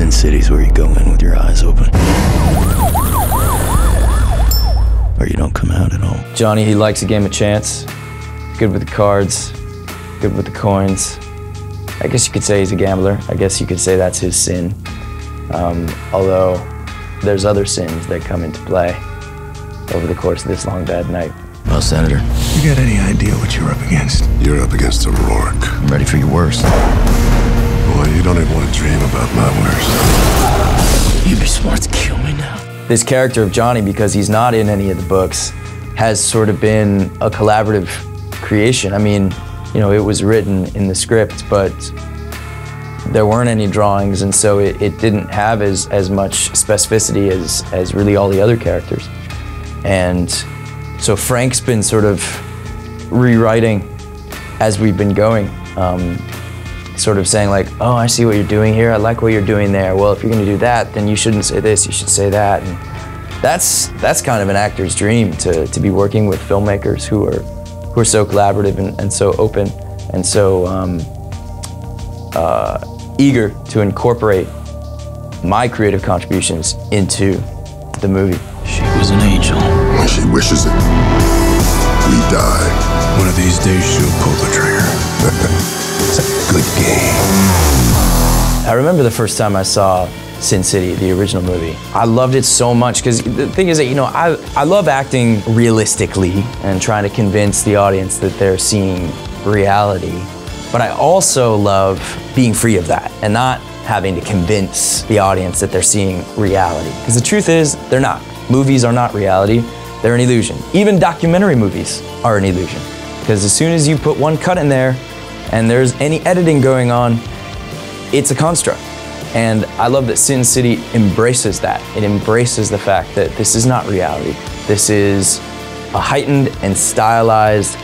Sin City's where you go in with your eyes open. Or you don't come out at all. Johnny, he likes a game of chance. Good with the cards, good with the coins. I guess you could say he's a gambler. I guess you could say that's his sin. Um, although there's other sins that come into play over the course of this long bad night. Well, Senator, You got any idea what you're up against? You're up against a Roark. I'm ready for your worst. Boy, you don't even want to dream about my worst. You'd be smart to kill me now. This character of Johnny, because he's not in any of the books, has sort of been a collaborative creation. I mean, you know, it was written in the script, but there weren't any drawings, and so it, it didn't have as, as much specificity as, as really all the other characters. And so Frank's been sort of rewriting as we've been going, um, sort of saying like, oh, I see what you're doing here. I like what you're doing there. Well, if you're going to do that, then you shouldn't say this. You should say that. And that's that's kind of an actor's dream to, to be working with filmmakers who are who are so collaborative and, and so open and so um, uh, eager to incorporate my creative contributions into the movie. She was an angel. When she wishes it, we die. One of these days she'll pull the trigger. It's a good game. I remember the first time I saw Sin City, the original movie. I loved it so much because the thing is that, you know, I, I love acting realistically and trying to convince the audience that they're seeing reality. But I also love being free of that and not having to convince the audience that they're seeing reality. Because the truth is, they're not. Movies are not reality, they're an illusion. Even documentary movies are an illusion. Because as soon as you put one cut in there and there's any editing going on, it's a construct. And I love that Sin City embraces that. It embraces the fact that this is not reality. This is a heightened and stylized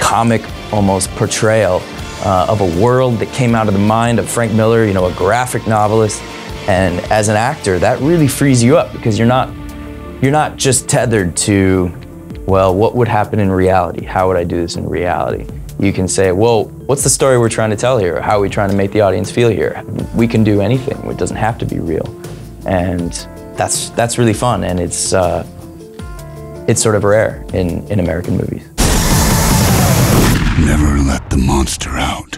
comic almost portrayal uh, of a world that came out of the mind of Frank Miller, you know, a graphic novelist. And as an actor, that really frees you up because you're not you're not just tethered to, well, what would happen in reality? How would I do this in reality? You can say, well, what's the story we're trying to tell here? How are we trying to make the audience feel here? We can do anything. It doesn't have to be real, and that's that's really fun, and it's uh, it's sort of rare in in American movies. Never let the monster out.